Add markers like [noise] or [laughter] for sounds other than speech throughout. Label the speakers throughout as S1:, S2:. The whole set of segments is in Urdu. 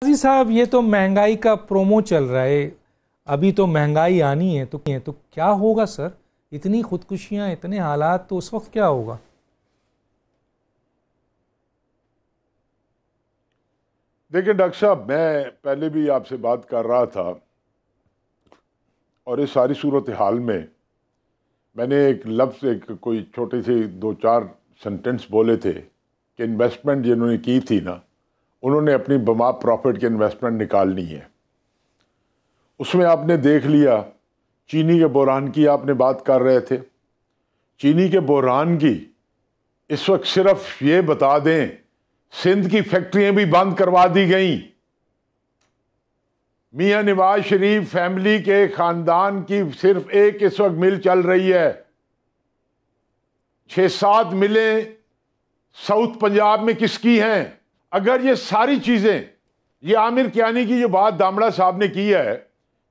S1: قاضی صاحب، یہ تو مہنگائی کا پرومو چل رہا ہے۔ ابھی تو مہنگائی آنی ہے، تو تو کیا ہوگا سر؟ اتنی خودکشیاں، اتنے حالات، تو اس وقت کیا ہوگا؟
S2: دیکھیں ڈاکٹر صاحب، میں پہلے بھی آپ سے بات کر رہا تھا اور اس ساری صورت حال میں میں نے ایک لفظ، ایک کوئی چھوٹے سے دو چار سنٹنس بولے تھے کہ انویسٹمنٹ جنہوں نے کی تھی نا انہوں نے اپنی بما پروفٹ کی انویسٹمنٹ نکالنی ہے۔ اس میں آپ نے دیکھ لیا، چینی کے بحران کی آپ نے بات کر رہے تھے۔ چینی کے بحران کی اس وقت صرف یہ بتا دیں، سندھ کی فیکٹریاں بھی بند کروا دی گئیں۔ میاں نواز شریف فیملی کے خاندان کی صرف ایک اس وقت مل چل رہی ہے۔ چھ سات ملیں، ساؤتھ پنجاب میں کس کی ہیں؟ اگر یہ ساری چیزیں، یہ عامر کیانی کی جو بات دامڑا صاحب نے کی ہے،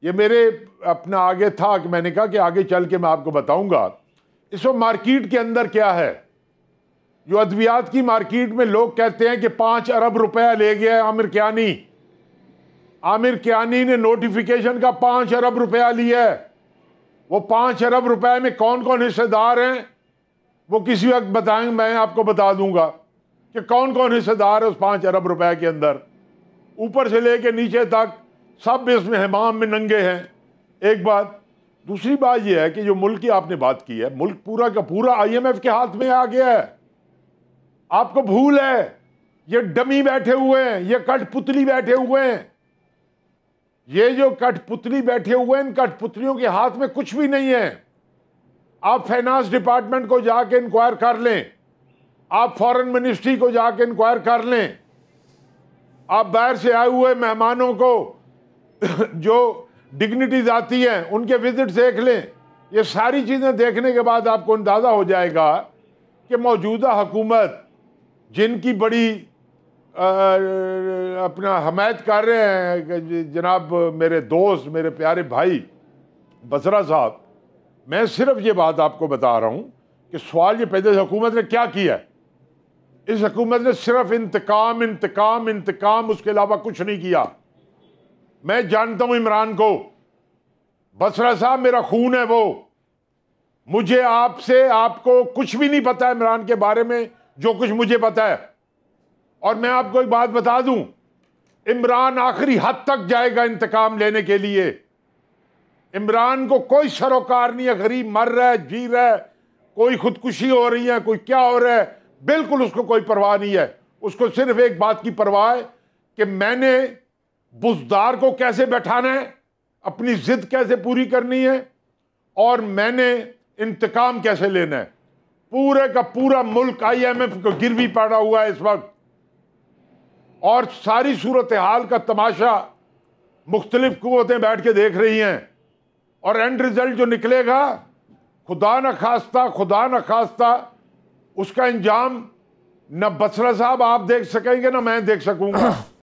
S2: یہ میرے اپنا آگے تھا کہ میں نے کہا کہ آگے چل کے میں آپ کو بتاؤں گا۔ اس وقت مارکیٹ کے اندر کیا ہے؟ جو ادویات کی مارکیٹ میں لوگ کہتے ہیں کہ پانچ ارب روپیہ لے گیا ہے عامر کیانی۔ عامر کیانی نے نوٹیفیکیشن کا پانچ ارب روپیہ لیا ہے۔ وہ پانچ ارب روپے میں کون کون حصے دار ہیں؟ وہ کسی وقت بتائیں، میں آپ کو بتا دوں گا۔ کہ کون کون حصے دار ہے اس پانچ ارب روپے کے اندر؟ اوپر سے لے کے نیچے تک سب اس میں حمام میں ننگے ہیں۔ ایک بات، دوسری بات یہ ہے کہ جو ملک کی آپ نے بات کی ہے، ملک پورا کا پورا آئی ایم ایف کے ہاتھ میں آ گیا ہے۔ آپ کو بھول ہے، یہ ڈمی بیٹھے ہوئے ہیں، یہ کٹ پتلی بیٹھے ہوئے ہیں۔ یہ جو کٹ پتلی بیٹھے ہوئے ہیں، ان کٹ پتلیوں کے ہاتھ میں کچھ بھی نہیں ہے۔ آپ فائنانس ڈپارٹمنٹ کو جا کے انکوائر کر لیں۔ آپ فورن منسٹری کو جا کے انکوائر کر لیں۔ آپ باہر سے آئے ہوئے مہمانوں کو جو ڈگنیٹیز آتی ہیں، ان کے وزٹ دیکھ لیں۔ یہ ساری چیزیں دیکھنے کے بعد آپ کو اندازہ ہو جائے گا کہ موجودہ حکومت جن کی بڑی اپنا حمایت کر رہے ہیں جناب میرے دوست، میرے پیارے بھائی بسرا صاحب، میں صرف یہ بات آپ کو بتا رہا ہوں کہ سوال یہ پیدا حکومت نے کیا کیا ہے۔ اس حکومت نے صرف انتقام انتقام انتقام، اس کے علاوہ کچھ نہیں کیا۔ میں جانتا ہوں عمران کو۔ بسرا صاحب میرا خون ہے وہ۔ مجھے آپ سے، آپ کو کچھ بھی نہیں پتا عمران کے بارے میں، جو کچھ مجھے پتا ہے۔ اور میں آپ کو ایک بات بتا دوں۔ عمران آخری حد تک جائے گا انتقام لینے کے لیے۔ عمران کو کوئی سروکار نہیں ہے، غریب مر رہا ہے جی رہا ہے، کوئی خودکشی ہو رہی ہے، کوئی کیا ہو رہا ہے۔ بالکل اس کو کوئی پرواہ نہیں ہے۔ اس کو صرف ایک بات کی پرواہ ہے کہ میں نے بزدار کو کیسے بیٹھانا ہے، اپنی ضد کیسے پوری کرنی ہے، اور میں نے انتقام کیسے لینا ہے۔ پورے کا پورا ملک آئی ایم ایف کو گروی پڑا ہوا ہے اس وقت۔ اور ساری صورتحال کا تماشا مختلف قوتیں بیٹھ کے دیکھ رہی ہیں۔ اور اینڈ ریزلٹ جو نکلے گا، خدا نہ خواستہ، خدا نہ خواستہ اس کا انجام نہ بسرا صاحب آپ دیکھ سکیں گے نہ میں دیکھ سکوں گا۔ [coughs]